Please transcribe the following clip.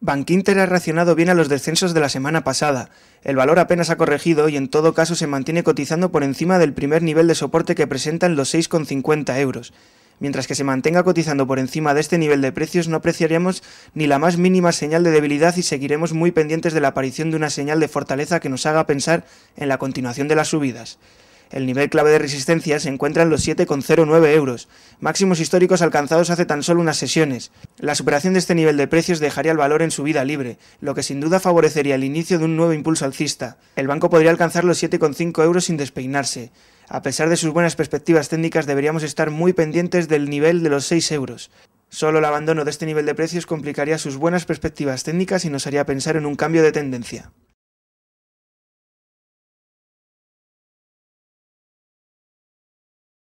Bankinter ha reaccionado bien a los descensos de la semana pasada. El valor apenas ha corregido y en todo caso se mantiene cotizando por encima del primer nivel de soporte que presentan los 6,50 euros. Mientras que se mantenga cotizando por encima de este nivel de precios no apreciaremos ni la más mínima señal de debilidad y seguiremos muy pendientes de la aparición de una señal de fortaleza que nos haga pensar en la continuación de las subidas. El nivel clave de resistencia se encuentra en los 7,09 euros, máximos históricos alcanzados hace tan solo unas sesiones. La superación de este nivel de precios dejaría el valor en su vida libre, lo que sin duda favorecería el inicio de un nuevo impulso alcista. El banco podría alcanzar los 7,5 euros sin despeinarse. A pesar de sus buenas perspectivas técnicas, deberíamos estar muy pendientes del nivel de los 6 euros. Solo el abandono de este nivel de precios complicaría sus buenas perspectivas técnicas y nos haría pensar en un cambio de tendencia.